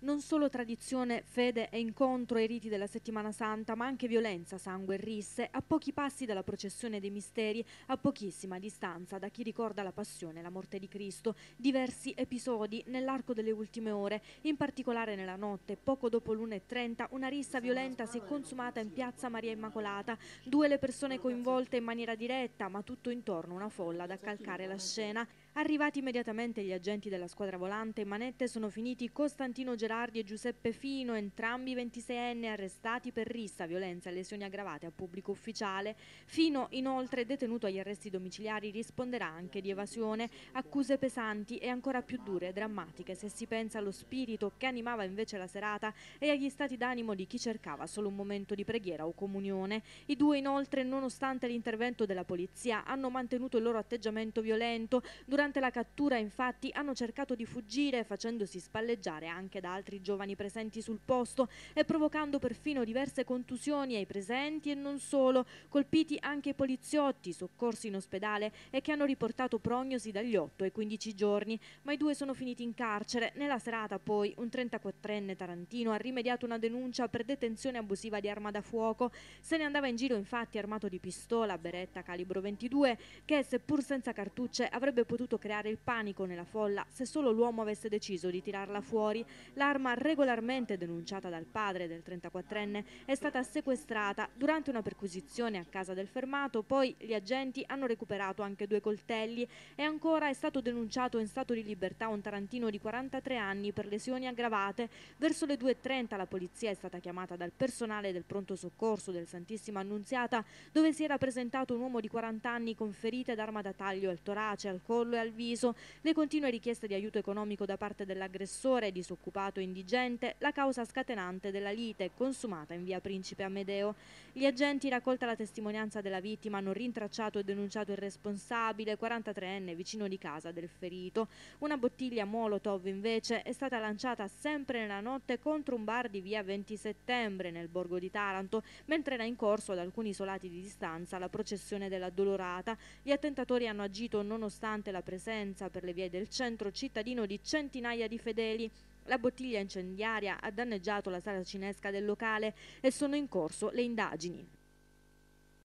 Non solo tradizione, fede e incontro ai riti della settimana santa, ma anche violenza, sangue e risse, a pochi passi dalla processione dei misteri, a pochissima distanza da chi ricorda la passione e la morte di Cristo. Diversi episodi nell'arco delle ultime ore, in particolare nella notte, poco dopo l'1.30, una rissa violenta si è consumata in piazza Maria Immacolata. Due le persone coinvolte in maniera diretta, ma tutto intorno una folla ad accalcare la scena. Arrivati immediatamente gli agenti della squadra volante, in manette sono finiti Costantino Gerardi e Giuseppe Fino, entrambi 26enni arrestati per rissa, violenza e lesioni aggravate a pubblico ufficiale. Fino, inoltre, detenuto agli arresti domiciliari, risponderà anche di evasione, accuse pesanti e ancora più dure e drammatiche se si pensa allo spirito che animava invece la serata e agli stati d'animo di chi cercava solo un momento di preghiera o comunione. I due, inoltre, nonostante l'intervento della polizia, hanno mantenuto il loro atteggiamento violento Durante la cattura infatti hanno cercato di fuggire facendosi spalleggiare anche da altri giovani presenti sul posto e provocando perfino diverse contusioni ai presenti e non solo, colpiti anche poliziotti soccorsi in ospedale e che hanno riportato prognosi dagli 8 ai 15 giorni, ma i due sono finiti in carcere. Nella serata poi un 34enne tarantino ha rimediato una denuncia per detenzione abusiva di arma da fuoco. Se ne andava in giro infatti armato di pistola, beretta calibro 22 che seppur senza cartucce avrebbe potuto creare il panico nella folla se solo l'uomo avesse deciso di tirarla fuori. L'arma regolarmente denunciata dal padre del 34enne è stata sequestrata durante una perquisizione a casa del fermato, poi gli agenti hanno recuperato anche due coltelli e ancora è stato denunciato in stato di libertà un tarantino di 43 anni per lesioni aggravate. Verso le 2.30 la polizia è stata chiamata dal personale del pronto soccorso del Santissima Annunziata dove si era presentato un uomo di 40 anni con ferite d'arma da taglio al torace, al collo e al viso, le continue richieste di aiuto economico da parte dell'aggressore disoccupato e indigente, la causa scatenante della lite consumata in via Principe Amedeo. Gli agenti, raccolta la testimonianza della vittima, hanno rintracciato e denunciato il responsabile, 43enne, vicino di casa del ferito. Una bottiglia Molotov invece è stata lanciata sempre nella notte contro un bar di via 20 settembre nel borgo di Taranto, mentre era in corso ad alcuni isolati di distanza la processione della Dolorata. Gli attentatori hanno agito nonostante la presenza per le vie del centro cittadino di centinaia di fedeli. La bottiglia incendiaria ha danneggiato la sala cinesca del locale e sono in corso le indagini.